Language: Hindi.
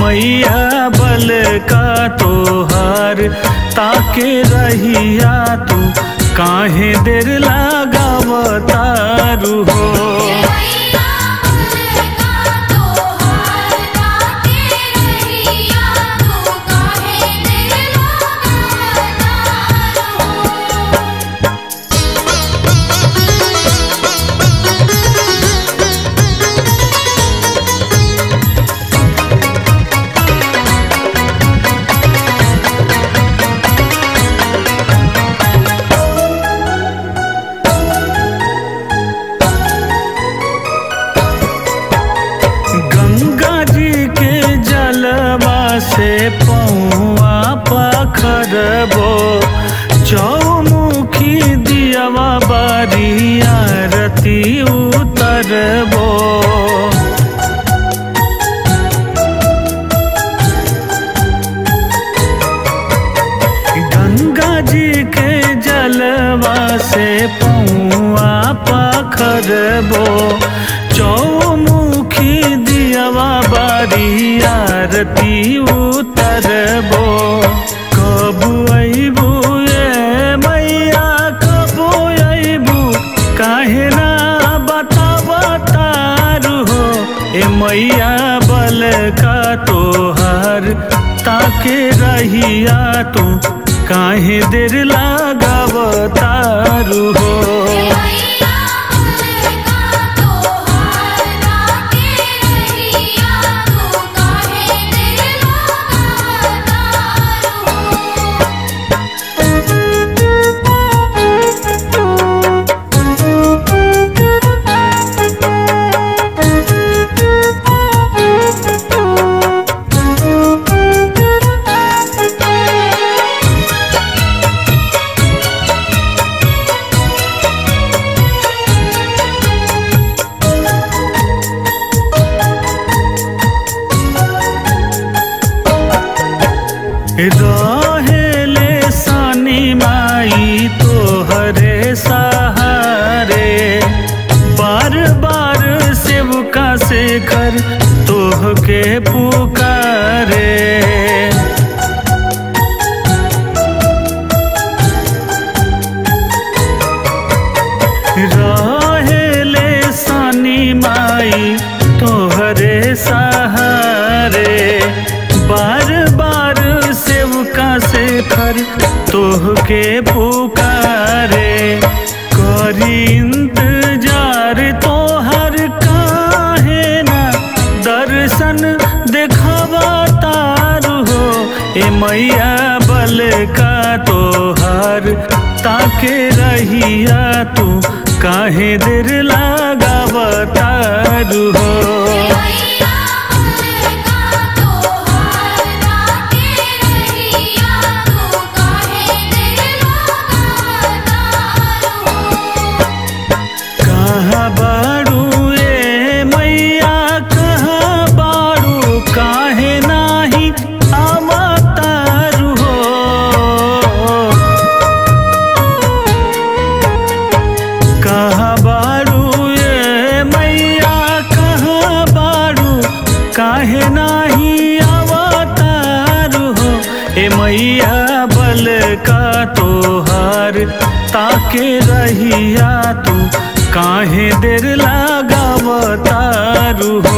मैया बल का तोहार ताके रहिया तू। काहे देर लगावतारू हो? पौआ पखरबो, चौमुखी दियवा बारी आरती उतरबो। कब अबू ए मैया, कब अबू काहे ना बतावतारू हो। ए मैया बल का तोहार ताके रहिया तू, काहे देर लगावतारू रहेले सानी माई तोहरे सहारे। बार बार सेवका से कर तोह के पुकारे। के पुकारे, करी इंतज़ार तोहर काहे ना। दर्शन देखवा तारू हो, ए मैया बल का तोहार ताके रहिया तू, काहे देर लगावतारू हो। काहे नाही अवतार हो ए मैया बल का तोहार? ताके रहिया तू, काहे देर लगावतार हो?